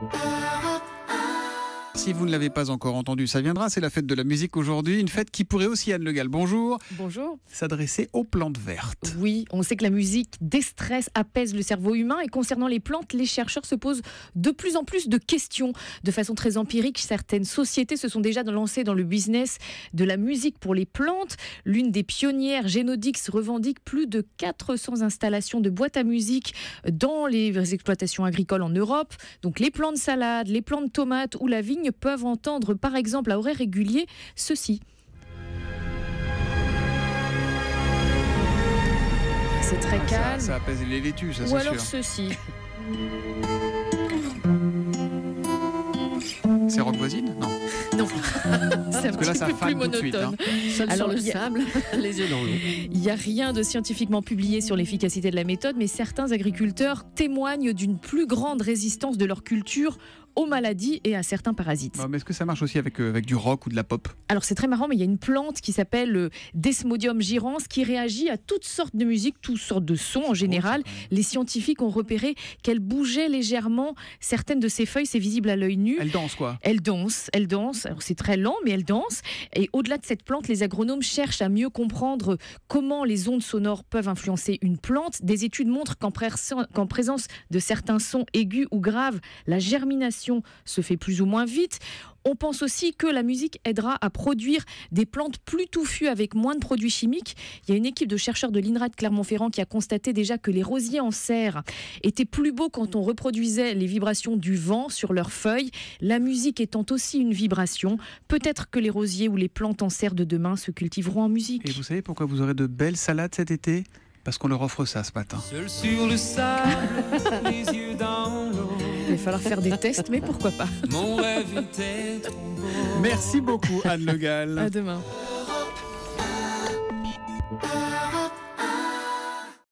Thank you. Si vous ne l'avez pas encore entendu, ça viendra. C'est la fête de la musique aujourd'hui. Une fête qui pourrait aussi, Anne Le Gall, bonjour, Bonjour. s'adresser aux plantes vertes. Oui, on sait que la musique déstresse, apaise le cerveau humain et concernant les plantes, les chercheurs se posent de plus en plus de questions. De façon très empirique, certaines sociétés se sont déjà lancées dans le business de la musique pour les plantes. L'une des pionnières, Genodix, revendique plus de 400 installations de boîtes à musique dans les exploitations agricoles en Europe. Donc les plants de salade, les plants de tomates ou la vigne peuvent entendre par exemple à horaire régulier ceci. C'est très Ça, calme. ça apaise les laitues, ça Ou alors sûr. ceci. C'est rock voisine? Non. Non, c'est un Parce que là, ça peu plus de suite, monotone. hein. Seul Alors, sur le il y a- sable, les yeux dans l'eau. Il n'y a rien de scientifiquement publié sur l'efficacité de la méthode, mais certains agriculteurs témoignent d'une plus grande résistance de leur culture aux maladies et à certains parasites. Mais est-ce que ça marche aussi avec, euh, avec du rock ou de la pop? Alors c'est très marrant, mais il y a une plante qui s'appelle le Desmodium girans qui réagit à toutes sortes de musiques, toutes sortes de sons en général. Les scientifiques ont repéré qu'elle bougeait légèrement certaines de ses feuilles, c'est visible à l'œil nu. Elle danse quoi Elle danse, elle danse. Alors c'est très lent, mais elle danse. Et au-delà de cette plante, les agronomes cherchent à mieux comprendre comment les ondes sonores peuvent influencer une plante. Des études montrent qu'en présence de certains sons aigus ou graves, la germination se fait plus ou moins vite. On pense aussi que la musique aidera à produire des plantes plus touffues avec moins de produits chimiques. Il y a une équipe de chercheurs de l'INRA de Clermont-Ferrand qui a constaté déjà que les rosiers en serre étaient plus beaux quand on reproduisait les vibrations du vent sur leurs feuilles. La musique étant aussi une vibration, peut-être que les rosiers ou les plantes en serre de demain se cultiveront en musique. Et vous savez pourquoi vous aurez de belles salades cet été? Parce qu'on leur offre ça ce matin. Seul sur le sable, les yeux falloir faire des tests, mais pourquoi pas Mon rêve était trop beau. Merci beaucoup Anne Le Gall. À demain.